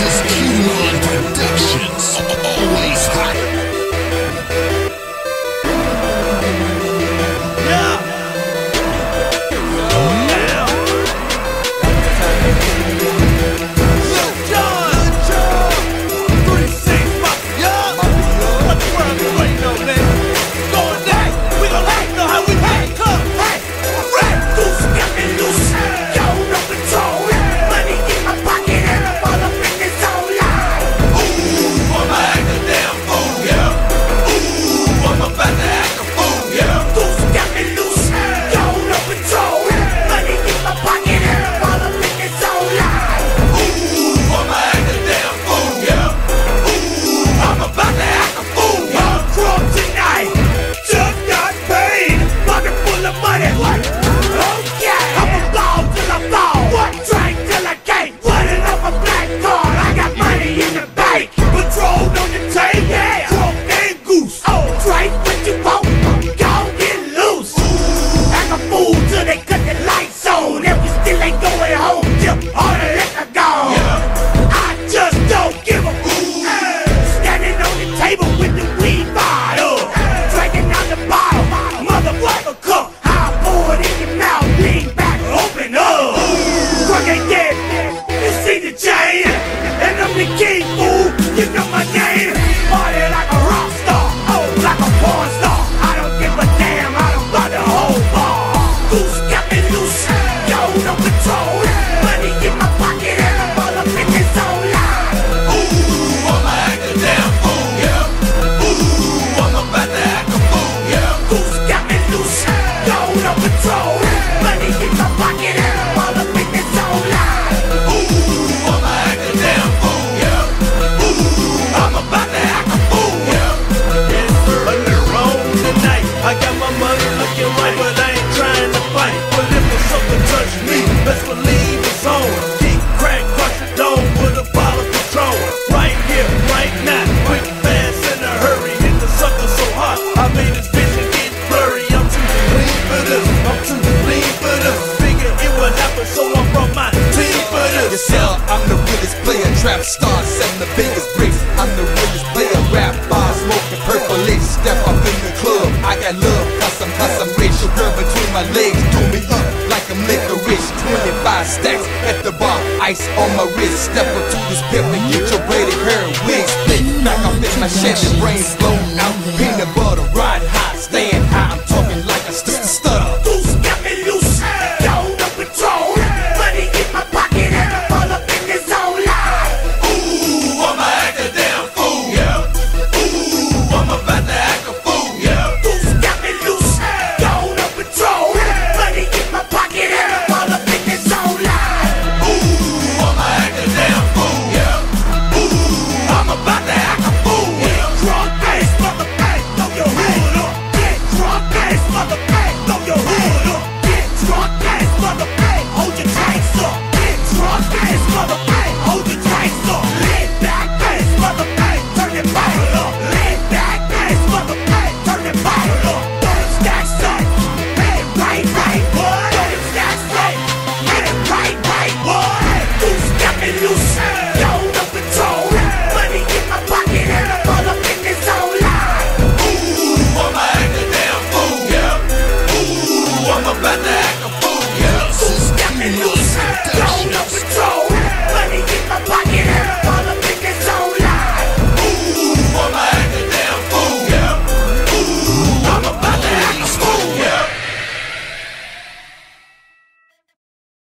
This is Trap star, selling the biggest bricks. I'm the realest player, rap bars, smoking purple lips. Step up in the club, I got love, I'm, cause I'm rich. Your girl between my legs, do me up like I'm licorice. 25 stacks at the bar, ice on my wrist. Step up to this pimp and get your braided hair and wig split. Back up in my Chevy, brain blown out. Peanut butter, ride high, staying high. I'm talking like a